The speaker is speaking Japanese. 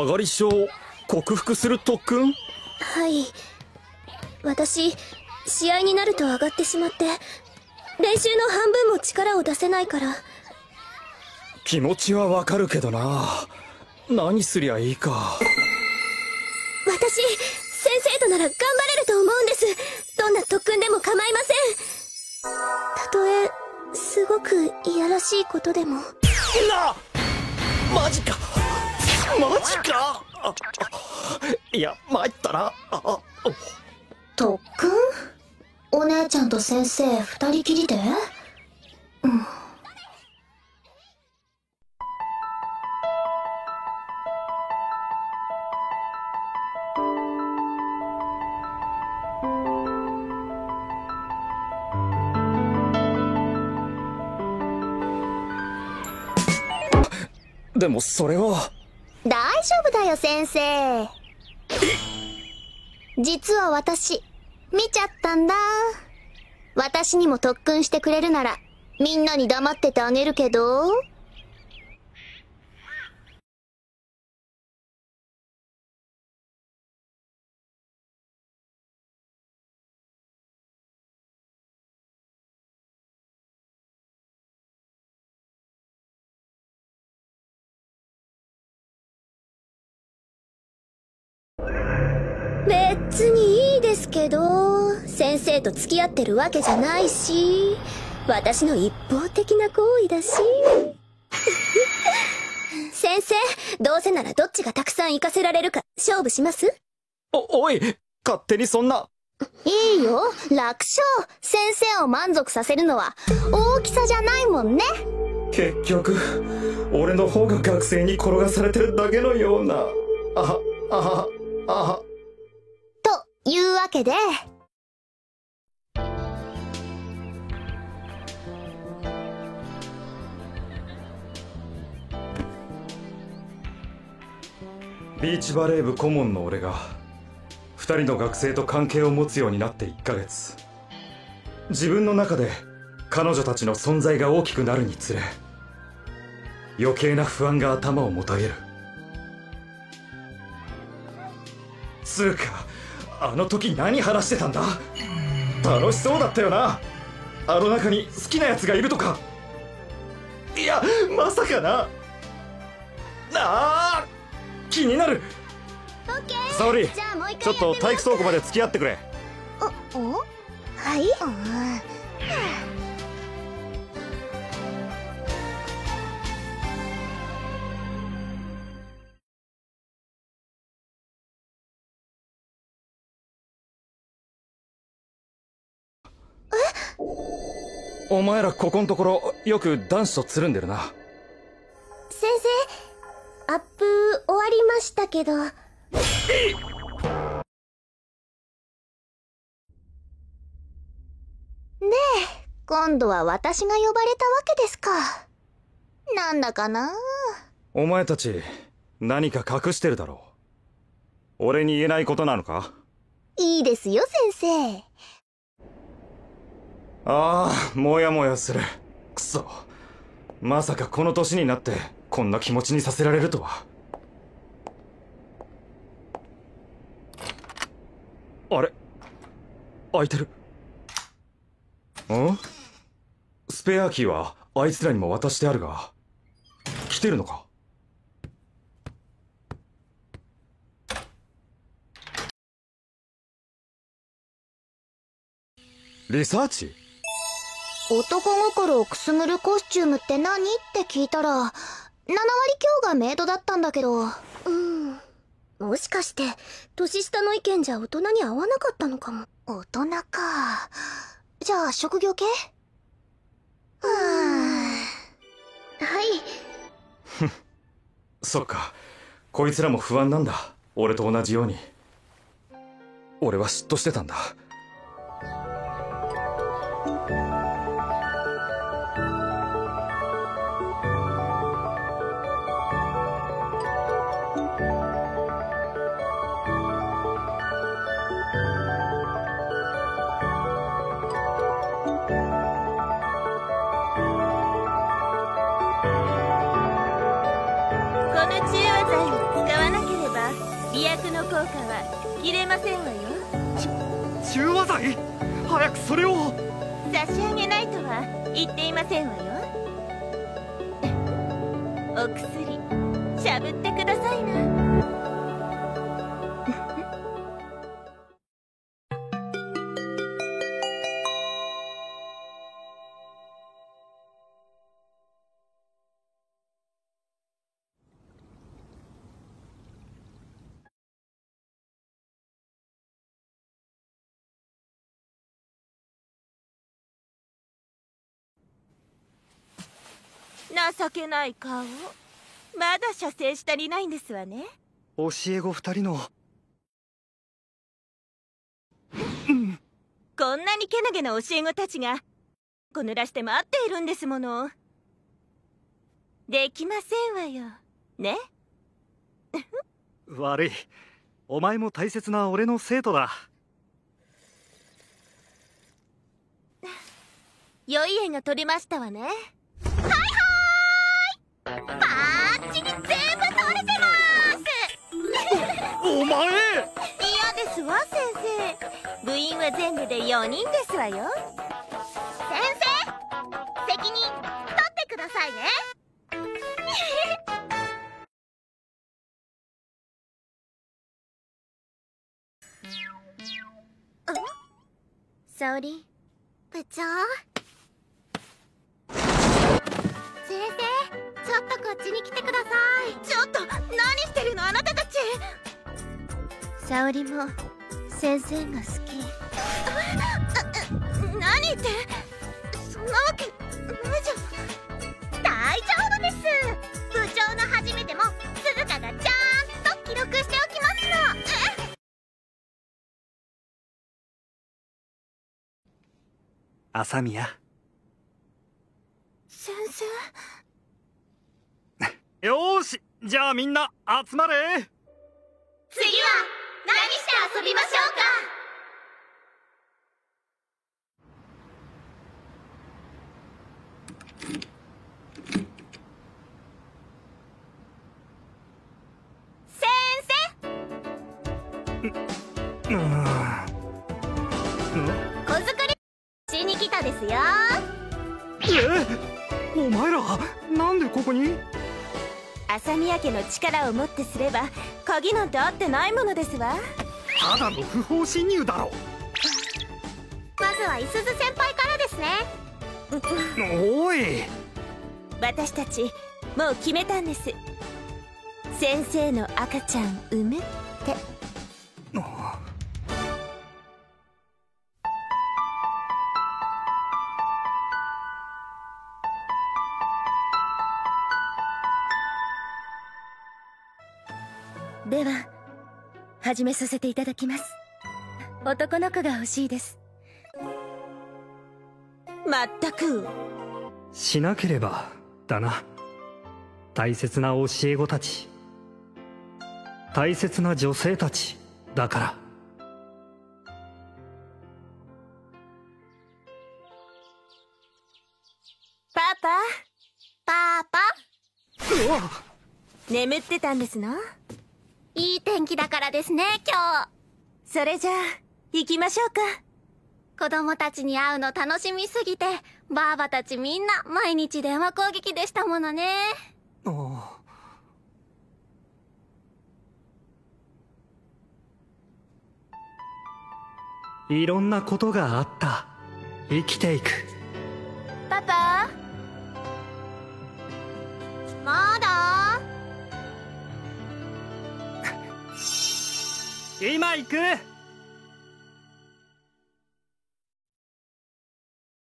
上がり症克服する特訓？はい。私試合になると上がってしまって練習の半分も力を出せないから。気持ちはわかるけどな。何すりゃいいか。私先生となら頑張れると思うんです。どんな特訓でも構いません。たとえすごくいやらしいことでも。なマジかマジか。いや参ったな。特訓お姉ちゃんと先生二人きりで？うん。でもそれは大丈夫だよ先生。実は私見ちゃったんだ。私にも特訓してくれるならみんなに黙っててあげるけど。別にいいですけど先生と付き合ってるわけじゃないし私の一方的な行為だし。先生どうせならどっちがたくさん行かせられるか勝負します？おおい勝手にそんな。いいよ楽勝。先生を満足させるのは大きさじゃないもんね。結局俺の方が学生に転がされてるだけのような。あああというわけで。ビーチバレー部顧問の俺が二人の学生と関係を持つようになって1ヶ月。自分の中で彼女たちの存在が大きくなるにつれ余計な不安が頭をもたげる。つうかあの時何話してたんだ？楽しそうだったよな。あの中に好きなやつがいるとか。いやまさかな。ああ気になる。沙織ちょっと体育倉庫まで付き合ってくれ。おお？はいお前らここんところよく男子とつるんでるな。先生アップ終わりましたけど。ねえ今度は私が呼ばれたわけですか。なんだかな。お前たち何か隠してるだろう。俺に言えないことなのか？いいですよ先生ああもやもやする。くそ。まさかこの年になってこんな気持ちにさせられるとは。あれ？開いてる。ん？スペアキーはあいつらにも渡してあるが来てるのか？リサーチ？男心をくすぐるコスチュームって何？って聞いたら7割強がメイドだったんだけど。うん。もしかして年下の意見じゃ大人に合わなかったのかも。大人か。じゃあ職業系？はあはい。そっか。こいつらも不安なんだ。俺と同じように。俺は嫉妬してたんだこの知恵技よわなければ媚薬の効果は切れませんわよ。中和剤？早くそれを。差し上げないとは言っていませんわよ。お薬しゃぶってくださいな情けない顔。まだ射精したりないんですわね。教え子二人の。こんなにけなげな教え子たちがこ濡らして待っているんですもの。できませんわよ。ね？悪い。お前も大切な俺の生徒だ。良い絵が撮れましたわね。バッチリ全部取れてます。お前嫌ですわ先生部員は全部で4人ですわよ先生責任取ってくださいね。沙織部長？先生？っとこっちに来てくださいちょっと何してるのあなたたち。沙織も先生が好き。何ってそんなわけないじゃ大丈夫です部長の初めても鈴鹿がちゃんと記録しておきますの朝宮先生？よーしじゃあみんな集まれ。次は何して遊びましょうか。先うん子作りしに来たですよ。え？お前らなんでここに？朝宮家の力をもってすれば鍵なんて合ってないものですわ。ただの不法侵入だろまずはいすず先輩からですね。おい。私たちもう決めたんです。先生の赤ちゃん産むってでは始めさせていただきます。男の子が欲しいです。まったく。しなければだな。大切な教え子たち。大切な女性たちだから。パパ？パパ？うわ眠ってたんですの？いい天気だからですね今それじゃあ行きましょうか。日子供たちに会うの楽しみすぎてばあばたちみんな毎日電話攻撃でしたものね。あ。いろんなことがあった。生きていく。パパ？まだ？今行く。